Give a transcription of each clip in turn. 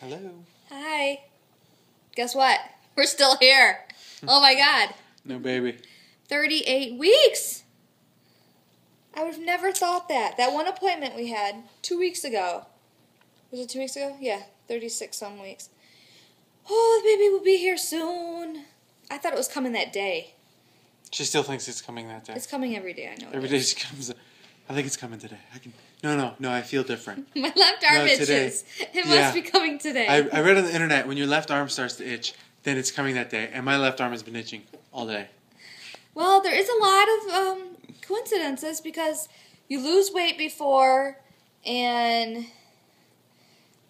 Hello. Hi. Guess what? We're still here. Oh my god. No baby. 38 weeks. I would have never thought that. That one appointment we had two weeks ago. Was it two weeks ago? Yeah, 36 some weeks. Oh, the baby will be here soon. I thought it was coming that day. She still thinks it's coming that day. It's coming every day, I know. it Every is. she comes. I think it's coming today. I can. No, no, no. I feel different. My left arm No, today. itches. It Yeah. must be coming today. I, I read on the internet when your left arm starts to itch, then it's coming that day. And my left arm has been itching all day. Well, there is a lot of um, coincidences because you lose weight before and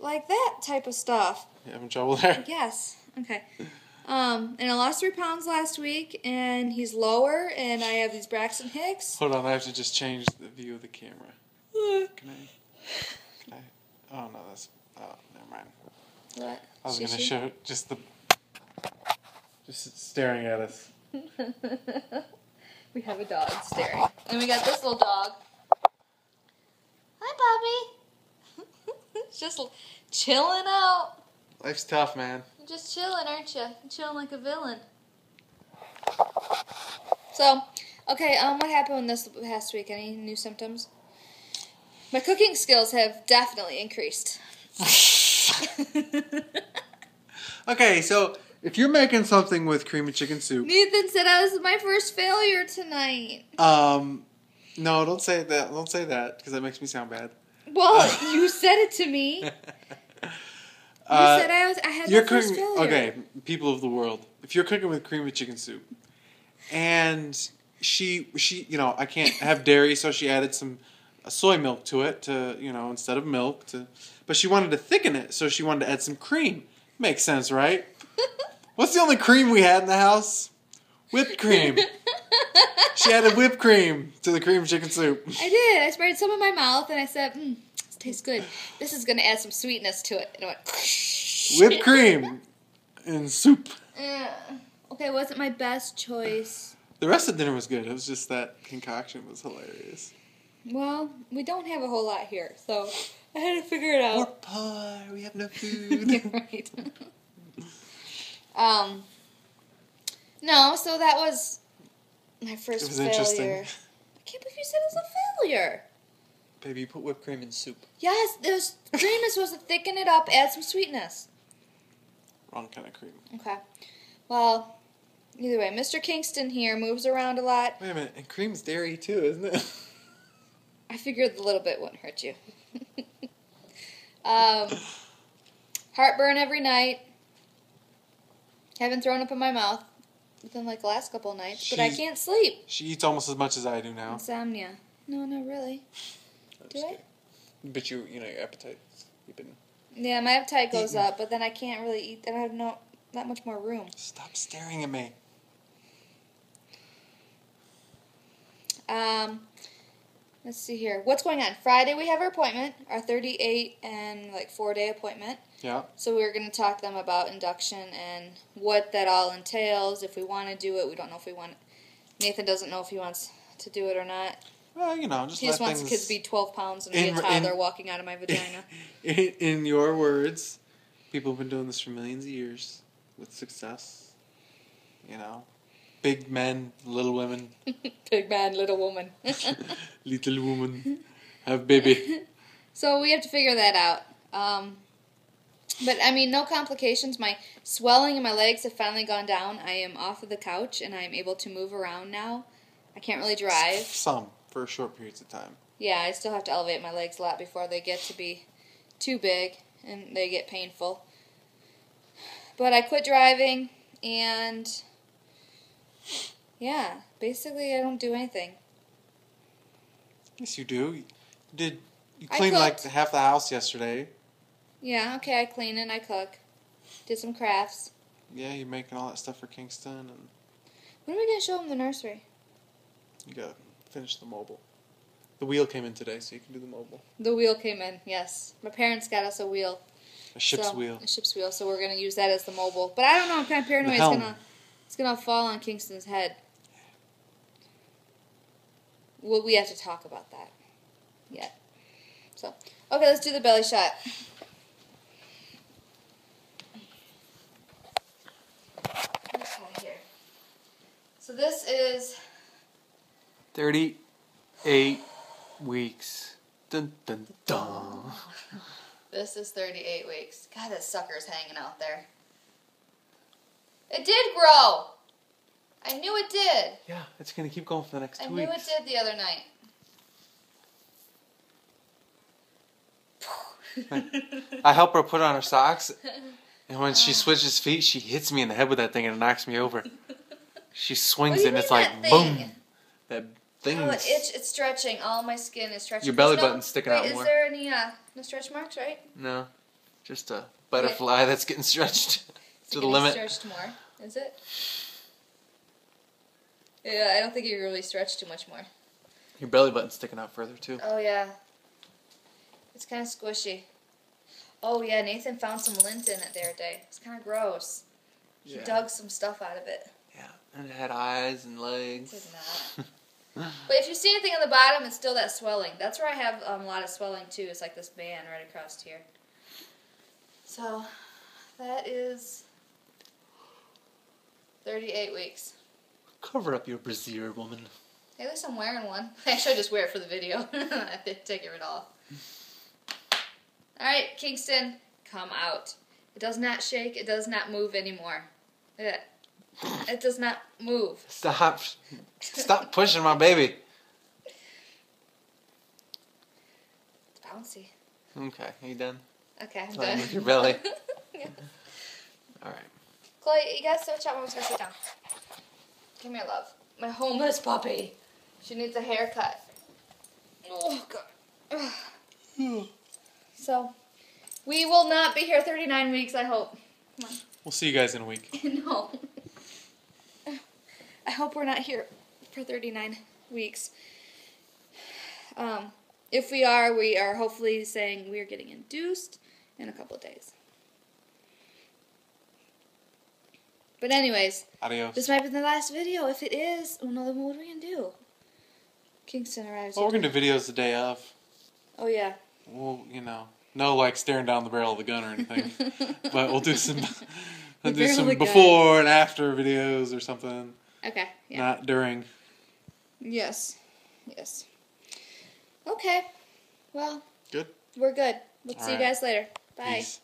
like that type of stuff. You having trouble there? Yes. Okay. Um, and I lost three pounds last week, and he's lower, and I have these Braxton Hicks. Hold on, I have to just change the view of the camera. Can I? Can I? Oh no, that's. Oh, never mind. What? I was gonna show just the. Just staring at us. we have a dog staring, and we got this little dog. Hi, Bobby. Just chilling out. Life's tough, man. You're just chilling, aren't you? You're chilling like a villain. So, okay, um, what happened this past week? Any new symptoms? My cooking skills have definitely increased. Okay, so if you're making something with cream and chicken soup, Nathan said I was my first failure tonight. um, no, don't say that. Don't say that because that makes me sound bad. Well, you said it to me. You Uh, said I was. I had you're first cooking. failure. Okay, people of the world, if you're cooking with cream and chicken soup, and she she you know I can't have dairy, so she added some uh, soy milk to it to you know instead of milk to, but she wanted to thicken it, so she wanted to add some cream. Makes sense, right? What's the only cream we had in the house? Whipped cream. she added whipped cream to the cream chicken soup. I did. I sprayed some in my mouth, and I said, mm, "This tastes good. This is going to add some sweetness to it." And it went. Whipped cream and soup. Eh. Okay, wasn't my best choice. The rest of dinner was good. It was just that concoction was hilarious. Well, we don't have a whole lot here, so I had to figure it We're out. poor. We have no You're food. right. um. No, so that was my first It was failure. interesting. I can't believe you said it was a failure. Baby, you put whipped cream in soup. Yes, there's cream is supposed to thicken it up, add some sweetness. Wrong kind of cream. Okay. Well, either way, Mr. Kingston here moves around a lot. Wait a minute. And cream's dairy too, isn't it? I figured a little bit wouldn't hurt you. um, heartburn every night. Haven't thrown up in my mouth within like the last couple of nights, but I can't sleep. She eats almost as much as I do now. Insomnia. No, not really. I'm Do I? kidding. But you, you know, your appetite's keeping. Yeah, my appetite goes Eating. up, but then I can't really eat. Then I have no that much more room. Stop staring at me. Um, let's see here. What's going on? Friday we have our appointment, our 38 and like four day appointment. Yeah. So we are going to talk to them about induction and what that all entails. If we want to do it, we don't know if we want. Nathan doesn't know if he wants to do it or not. Well, you know, just He just wants the kids to be 12 pounds and be In- a toddler in- walking out of my vagina. in, in your words, people have been doing this for millions of years with success. You know, big men, little women, Big man, little woman. little woman, have baby. So we have to figure that out. Um, but I mean, no complications. My swelling in my legs have finally gone down. I am off of the couch and I am able to move around now. I can't really drive. Some for short periods of time. Yeah, I still have to elevate my legs a lot before they get to be too big and they get painful. But I quit driving and yeah, basically I don't do anything. Yes, you do. You did you cleaned like half the house yesterday? Yeah, okay, I clean and I cook. Did some crafts. Yeah, you're making all that stuff for Kingston, and When are we going to show them the nursery? you got to finish the mobile. The wheel came in today, so you can do the mobile. The wheel came in, yes. My parents got us a wheel. A ship's so- wheel. A ship's wheel, so we're gonna use that as the mobile. But I don't know, I'm kinda paranoid it's gonna it's going to fall on Kingston's head. Well, we have to talk about that yet. So, okay, let's do the belly shot. So this is 38 weeks. Dun, dun, dun. This is 38 weeks. God, that sucker's hanging out there. It did grow. I knew it did. Yeah, it's going to keep going for the next I two knew weeks. it did the other night. I help her put on her socks, and when she switches feet, she hits me in the head with that thing and it knocks me over. She swings it and it's like boom. That thing. Oh, it itch, it's stretching. All my skin is stretching. Your belly no- button's sticking wait, out is more. there any uh, no stretch marks, right? No, just a butterfly that's getting stretched It's to the limit. Stretched more, is it? Yeah, I don't think you really stretched too much more. Your belly button's sticking out further too. Oh yeah, it's kind of squishy. Oh yeah, Nathan found some lint in it the other day. It's kind of gross. He Yeah. dug some stuff out of it. Yeah, and it had eyes and It legs. did not. But if you see anything on the bottom, it's still that swelling. That's where I have um, a lot of swelling too. It's like this band right across here. So that is 38 weeks. Cover up your brassiere, woman. Hey, at least I'm wearing one. Actually, I just wear it for the video. I did take it off. All right, Kingston, come out. It does not shake. It does not move anymore. It, it does not move. Stop. Stop pushing my baby. It's bouncy. Okay, you done? Okay, I'm Playing done. with your belly. Yeah. All right. Chloe, you gotta switch out. Mom's gonna sit down. Come here, love. My homeless puppy. She needs a haircut. Oh god. Ugh. So, we will not be here 39 weeks. I hope. We'll see you guys in a week. no. I hope we're not here for 39 weeks. Um, if we are, we are hopefully saying we are getting induced in a couple of days. But anyways, Adios. this might be the last video. If it is, oh no, then what are we gonna do? Kingston arrives. Well, we're gonna do videos the day of. Oh yeah. Well, you know, no like staring down the barrel of the gun or anything, but we'll do some, we'll do some the gun. before and after videos or something. Okay. Yeah. Not during. Yes. Yes. Okay. Well, Good. we're good. We'll All see you guys later. Bye. Peace.